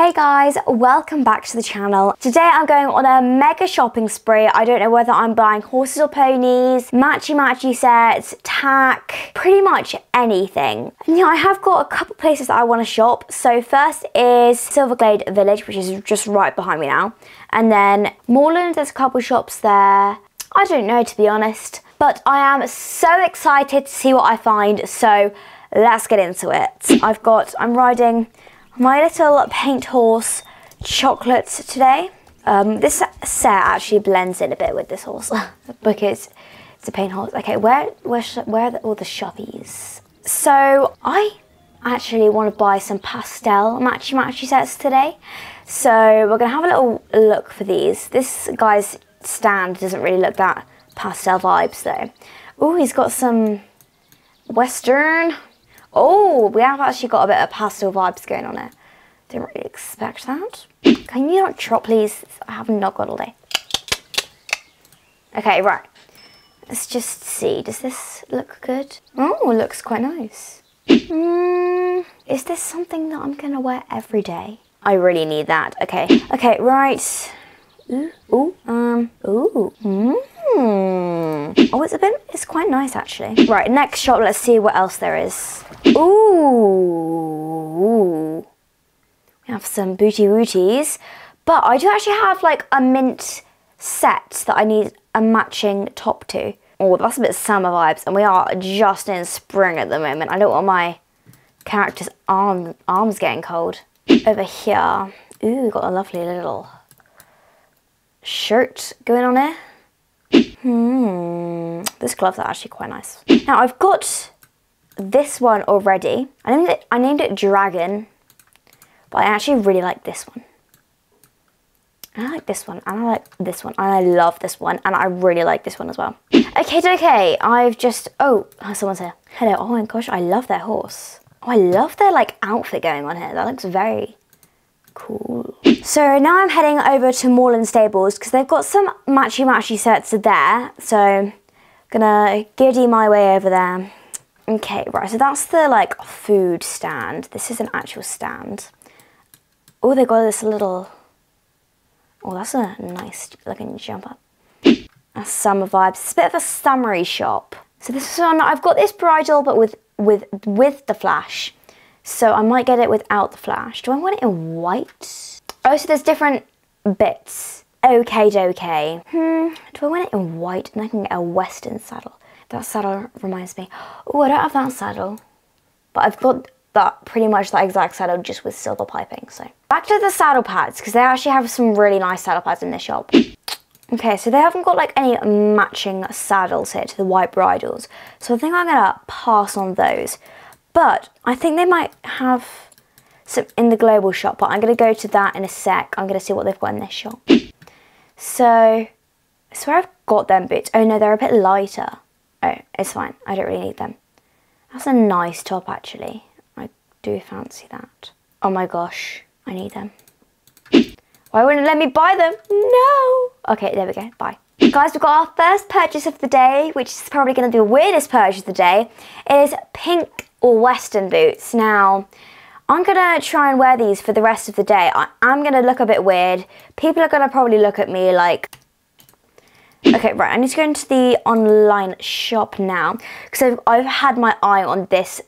Hey guys, welcome back to the channel. Today I'm going on a mega shopping spree. I don't know whether I'm buying horses or ponies, matchy matchy sets, tack, pretty much anything. And yeah, I have got a couple places that I want to shop. So first is Silverglade Village, which is just right behind me now. And then Moorland, there's a couple shops there. I don't know to be honest, but I am so excited to see what I find. So let's get into it. I've got, I'm riding my little paint horse chocolates today. Um, this set actually blends in a bit with this horse because it's a paint horse. Okay, where where where are the, all the shoppies? So I actually want to buy some pastel matchy matchy sets today. So we're gonna have a little look for these. This guy's stand doesn't really look that pastel vibes though. Oh, he's got some western Oh, we have actually got a bit of pastel vibes going on here. Didn't really expect that. Can you not chop, please? I have not got all day. Okay, right. Let's just see. Does this look good? Oh, looks quite nice. Mm, is this something that I'm going to wear every day? I really need that. Okay. Okay, right. Ooh, ooh, um, ooh. Mmm. Oh, it's a bit, it's quite nice actually. Right, next shop, let's see what else there is. Ooh. We have some booty rooties. But I do actually have like a mint set that I need a matching top to. Oh, that's a bit summer vibes. And we are just in spring at the moment. I don't want my character's arm, arms getting cold. Over here. Ooh, got a lovely little shirt going on here. Hmm, this gloves are actually quite nice. Now I've got this one already. I named it, I named it Dragon, but I actually really like this one. I like this one, and I like this one, and I love this one, and I really like this one as well. Okay, okay, I've just, oh, someone's here. Hello, oh my gosh, I love their horse. Oh, I love their like outfit going on here. That looks very cool. So now I'm heading over to Moorland Stables because they've got some matchy matchy sets there. So gonna giddy my way over there. Okay, right, so that's the like food stand. This is an actual stand. Oh, they got this little, oh, that's a nice looking jumper. That's summer vibes. It's a bit of a summery shop. So this is on, I've got this bridle, but with, with, with the flash. So I might get it without the flash. Do I want it in white? Oh, so there's different bits. Okay, okay. Hmm, do I want it in white? And I can get a western saddle. That saddle reminds me. Oh, I don't have that saddle. But I've got that pretty much that exact saddle just with silver piping. So back to the saddle pads because they actually have some really nice saddle pads in this shop. Okay, so they haven't got like any matching saddles here to the white bridles. So I think I'm gonna pass on those. But I think they might have some in the global shop, but I'm gonna go to that in a sec. I'm gonna see what they've got in this shop. So I swear I've got them boots. Oh no, they're a bit lighter. Oh, it's fine. I don't really need them. That's a nice top, actually. I do fancy that. Oh my gosh, I need them. Why wouldn't let me buy them? No. Okay, there we go. Bye. Guys, we've got our first purchase of the day, which is probably going to be the weirdest purchase of the day. It is pink or western boots. Now, I'm to try and wear these for the rest of the day. I, am to look a bit weird. People are to probably look at me like, Okay, right, I need to go into the online shop now because I've, I've had my eye on this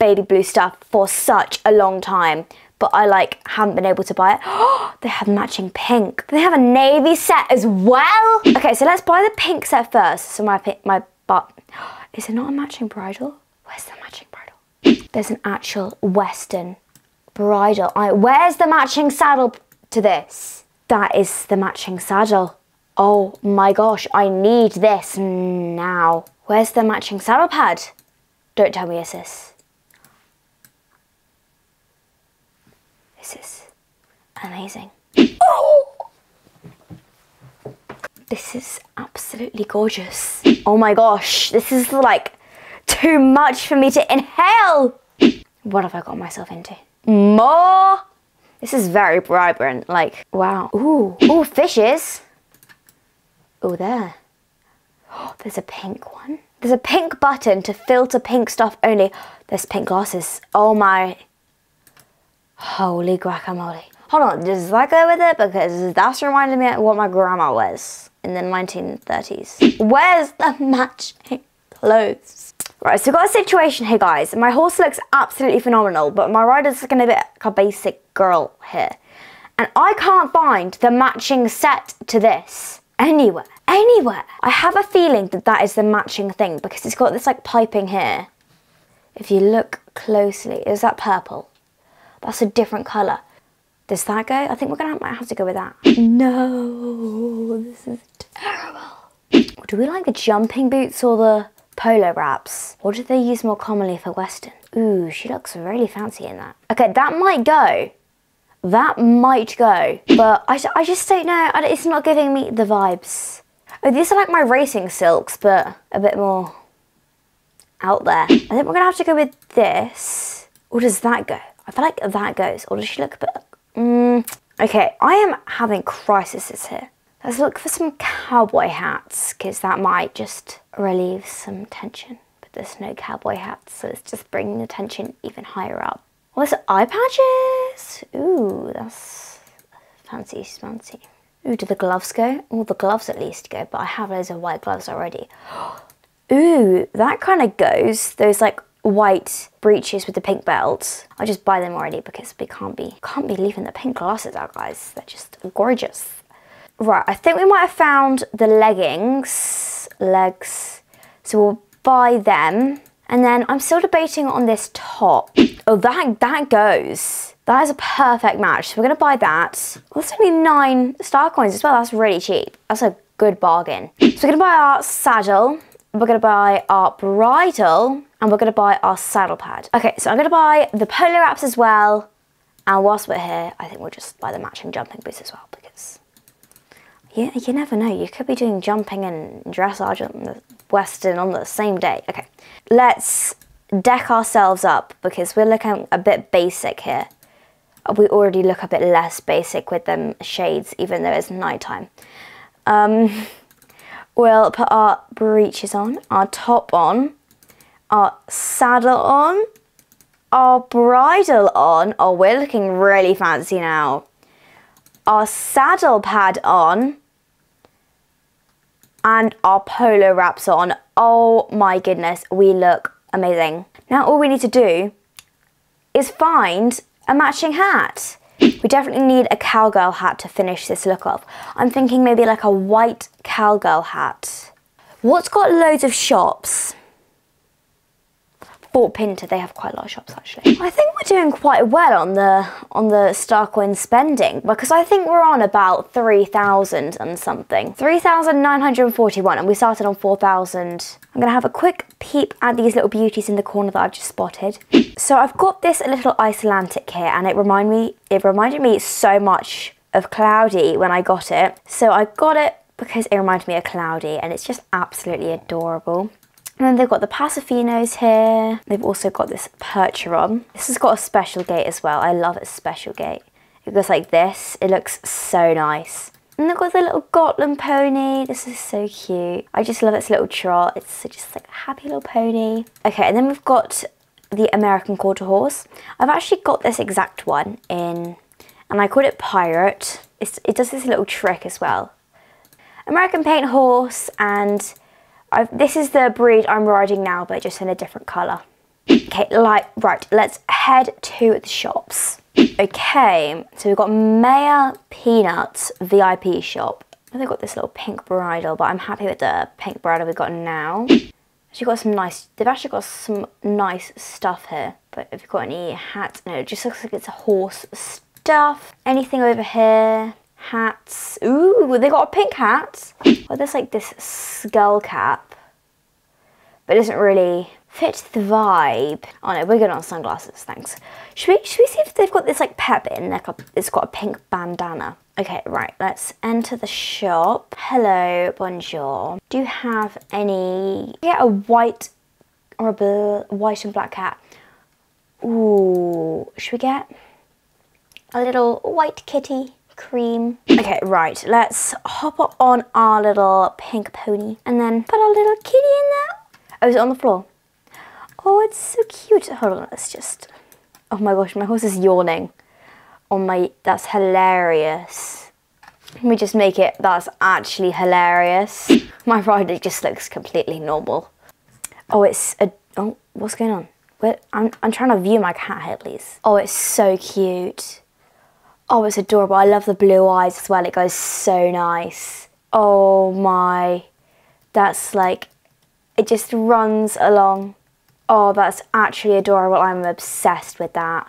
baby blue stuff for such a long time but I like haven't been able to buy it. They have matching pink. They have a navy set as well. Okay, so let's buy the pink set first. So my my but is it not a matching bridle? Where's the matching? There's an actual western bridle. I, where's the matching saddle to this? That is the matching saddle. Oh my gosh, I need this now. Where's the matching saddle pad? Don't tell me it's this. This is amazing. Oh! This is absolutely gorgeous. Oh my gosh, this is like too much for me to inhale. What have I got myself into? More? This is very vibrant, like, wow. Ooh, ooh, fishes. Oh, there. Oh, there's a pink one. There's a pink button to filter pink stuff only. There's pink glasses. Oh my. Holy guacamole. Hold on, does that go with it? Because that's reminding me of what my grandma wears in the 1930s. Where's the matching clothes? Right, so we've got a situation here, guys. My horse looks absolutely phenomenal, but my rider's looking a bit like a basic girl here. And I can't find the matching set to this anywhere. Anywhere. I have a feeling that that is the matching thing because it's got this like piping here. If you look closely, is that purple? That's a different colour. Does that go? I think we're gonna might have to go with that. No, this is terrible. Do we like the jumping boots or the polo wraps? Or do they use more commonly for Western? Ooh, she looks really fancy in that. Okay, that might go. That might go. But I, I just don't know. It's not giving me the vibes. Oh, these are like my racing silks, but a bit more out there. I think we're going to have to go with this. Or does that go? I feel like that goes. Or does she look a bit... Mm, okay, I am having crises here. Let's look for some cowboy hats, because that might just relieve some tension. But there's no cowboy hats, so it's just bringing the tension even higher up. What's eye patches? Ooh, that's fancy fancy. Ooh, do the gloves go? Well, the gloves at least go, but I have loads of white gloves already. Ooh, that kind of goes. Those like white breeches with the pink belts. I just buy them already because we can't be can't be leaving the pink glasses out, guys. They're just gorgeous. Right, I think we might have found the leggings, legs. So we'll buy them. And then I'm still debating on this top. Oh, that, that goes. That is a perfect match. So we're going to buy that. Well, that's only nine star coins as well. That's really cheap. That's a good bargain. So we're going to buy our saddle. We're going to buy our bridle. And we're going to buy our saddle pad. Okay, so I'm going to buy the polo wraps as well. And whilst we're here, I think we'll just buy the matching jumping boots as well you, you never know. You could be doing jumping and dressage on the Western on the same day. Okay, let's deck ourselves up because we're looking a bit basic here. We already look a bit less basic with them shades, even though it's nighttime. Um, we'll put our breeches on, our top on, our saddle on, our bridle on. Oh, we're looking really fancy now. Our saddle pad on, and our polo wraps on. Oh my goodness, we look amazing. Now all we need to do is find a matching hat. We definitely need a cowgirl hat to finish this look off. I'm thinking maybe like a white cowgirl hat. What's got loads of shops? Fort Pinta, they have quite a lot of shops actually. I think we're doing quite well on the on the Starcoin spending because I think we're on about 3,000 and something. 3,941 and we started on 4,000. I'm gonna have a quick peep at these little beauties in the corner that I've just spotted. So I've got this little Icelandic here and it remind me it reminded me so much of Cloudy when I got it. So I got it because it reminded me of Cloudy and it's just absolutely adorable. And then they've got the Paso Finos here. They've also got this Percheron. This has got a special gait as well. I love its special gait. It goes like this. It looks so nice. And they've got the little Gotland pony. This is so cute. I just love its little trot. It's just like a happy little pony. Okay, and then we've got the American Quarter Horse. I've actually got this exact one in, and I called it Pirate. It's, it does this little trick as well. American Paint Horse and I've, this is the breed I'm riding now, but just in a different colour. Okay, like, right, let's head to the shops. Okay, so we've got Mayor Peanuts VIP shop. They've got this little pink bridle, but I'm happy with the pink bridle we've got now. Actually got some nice, they've actually got some nice stuff here. But if you've got any hats, no, it just looks like it's a horse stuff. Anything over here? Hats. Ooh, they got a pink hat. Oh, there's like this skull cap, but it doesn't really fit the vibe. Oh no, we're good on sunglasses, thanks. Should we, should we see if they've got this like pep in? It's got a pink bandana. Okay, right, let's enter the shop. Hello, bonjour. Do you have any, get a white or a white and black cat? Ooh, should we get a little white kitty? Cream. Okay, right, let's hop on our little pink pony and then put our little kitty in there. Oh, is it on the floor? Oh, it's so cute. Hold on, let's just... Oh my gosh, my horse is yawning. Oh my, that's hilarious. Let me just make it, that's actually hilarious. My rider just looks completely normal. Oh, it's a, oh, what's going on? What? I'm, I'm trying to view my cat here, please. Oh, it's so cute. Oh, it's adorable. I love the blue eyes as well. It goes so nice. Oh my, that's like, it just runs along. Oh, that's actually adorable. I'm obsessed with that.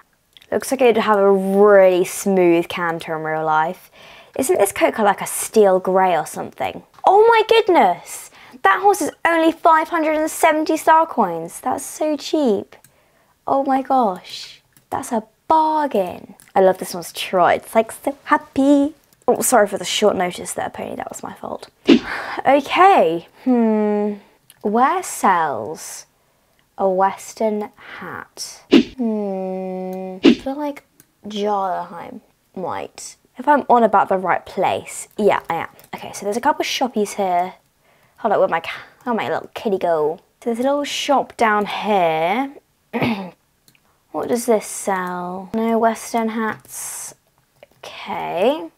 Looks like it'd have a really smooth canter in real life. Isn't this coat like a steel grey or something? Oh my goodness! That horse is only 570 star coins. That's so cheap. Oh my gosh. That's a bargain. I love this one's Troy. It's like so happy. Oh, sorry for the short notice there, Pony. That was my fault. okay. Hmm. Where sells a Western hat? Hmm. I feel like Jarlheim might. If I'm on about the right place. Yeah, I am. Okay, so there's a couple of shoppies here. Hold up, where my, where my little kitty go? So there's a little shop down here. what does this sell? No Western hats. Okay.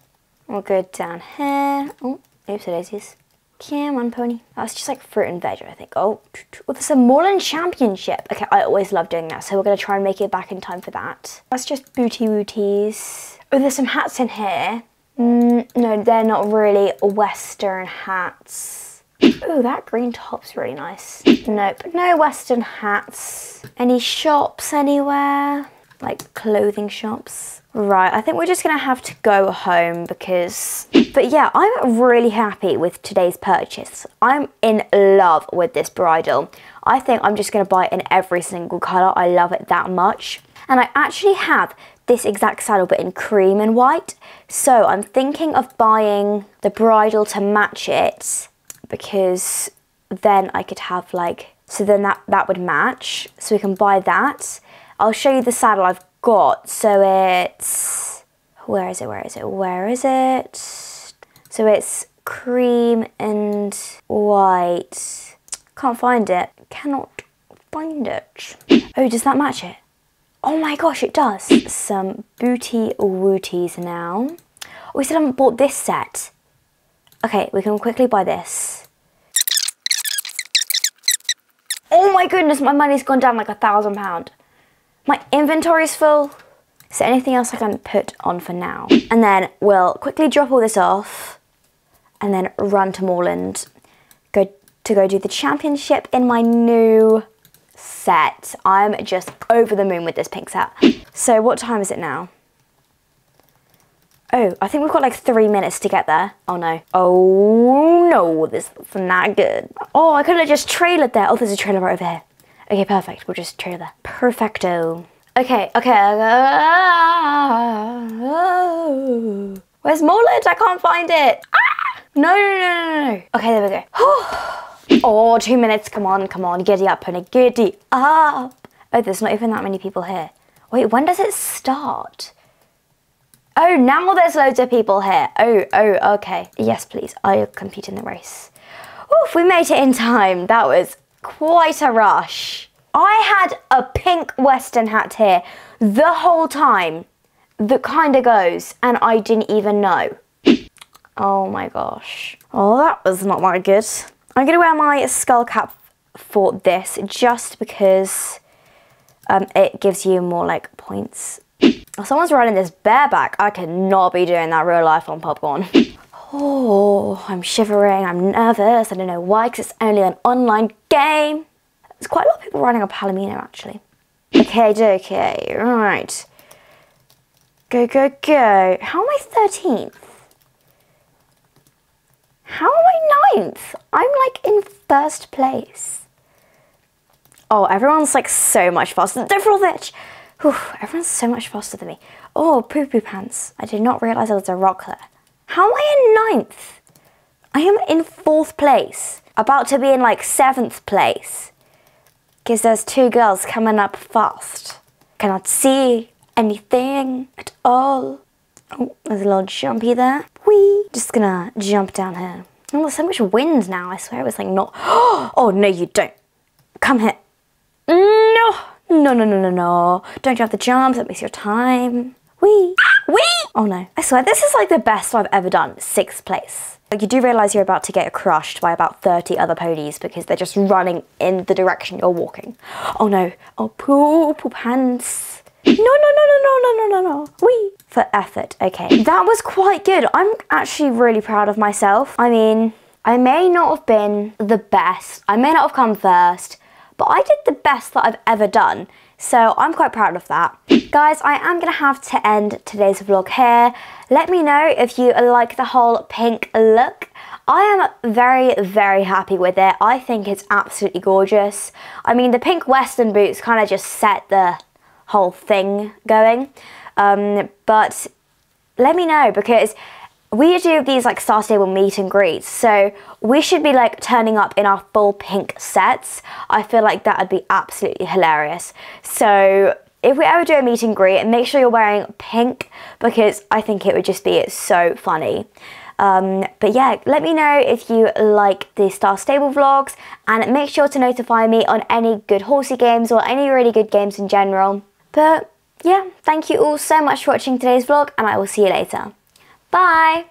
We'll go down here. Oh, oops, daisies. Come on, pony. That's just like fruit and veg, I think. Oh, oh there's a Moorland Championship. Okay, I always love doing that, so we're going to try and make it back in time for that. That's just booty wooties. Oh, there's some hats in here. Mm, no, they're not really Western hats. Oh, that green top's really nice. Nope, no Western hats. Any shops anywhere? Like clothing shops? Right, I think we're just gonna have to go home because, but yeah, I'm really happy with today's purchase. I'm in love with this bridle. I think I'm just gonna buy it in every single color. I love it that much. And I actually have this exact saddle but in cream and white. So I'm thinking of buying the bridle to match it because then I could have like, so then that, that would match. So we can buy that. I'll show you the saddle I've got. So it's, where is it, where is it, where is it? So it's cream and white. Can't find it. Cannot find it. Oh, does that match it? Oh my gosh, it does. Some booty wooties now. Oh, we still haven't bought this set. Okay, we can quickly buy this. Oh my goodness, my money's gone down like a thousand pound. My inventory's full. Is there anything else I can put on for now? And then we'll quickly drop all this off and then run to Moorland go to go do the championship in my new set. I'm just over the moon with this pink set. So what time is it now? Oh, I think we've got like three minutes to get there. Oh no. Oh no, this is not good. Oh, I could have just trailered there. Oh, there's a trailer right over here. Okay, perfect. We'll just trailer there. Perfecto. Okay, okay. Where's Moorland? I can't find it. Ah! No, no, no, no, no. Okay, there we go. oh, two minutes. Come on, come on. Giddy up, honey. Giddy up. Oh, there's not even that many people here. Wait, when does it start? Oh, now there's loads of people here. Oh, oh, okay. Yes, please. I'll compete in the race. Oof, we made it in time. That was quite a rush. I had a pink western hat here the whole time that kind of goes and I didn't even know. Oh my gosh. Oh, that was not that good. I'm going to wear my skull cap for this just because um, it gives you more like points. Someone's riding this bareback. I cannot be doing that real life on popcorn. Oh, I'm shivering, I'm nervous, I don't know why, because it's only an online game. There's quite a lot of people riding a Palomino, actually. Okay, okay, right. Go, go, go. How am I 13th? How am I 9th? I'm like in first place. Oh, everyone's like so much faster. Don't fall bitch. Whew, everyone's so much faster than me. Oh, poo poo pants. I did not realize there was a rock there. How am I in ninth? I am in fourth place. About to be in like seventh place. Because there's two girls coming up fast. Cannot see anything at all. Oh, there's a little jumpy there. Wee. Just gonna jump down here. Oh, there's so much wind now. I swear it was like not. Oh, no, you don't. Come here. No. No, no, no, no. Don't jump the jumps. That makes your time. Wee. Wee! Oh no. I swear, this is like the best I've ever done. Sixth place. Like you do realise you're about to get crushed by about 30 other ponies because they're just running in the direction you're walking. Oh no. Oh, poop, poop hands. No, no, no, no, no, no, no, no, no. Wee. For effort. Okay. That was quite good. I'm actually really proud of myself. I mean, I may not have been the best. I may not have come first, but I did the best that I've ever done. So I'm quite proud of that. Guys, I am going to have to end today's vlog here. Let me know if you like the whole pink look. I am very, very happy with it. I think it's absolutely gorgeous. I mean, the pink western boots kind of just set the whole thing going. Um, but let me know because we do these like Star Stable meet and greets, so we should be like turning up in our full pink sets. I feel like that would be absolutely hilarious. So if we ever do a meet and greet, make sure you're wearing pink because I think it would just be so funny. Um, but yeah, let me know if you like the Star Stable vlogs and make sure to notify me on any good horsey games or any really good games in general. But yeah, thank you all so much for watching today's vlog and I will see you later. Bye!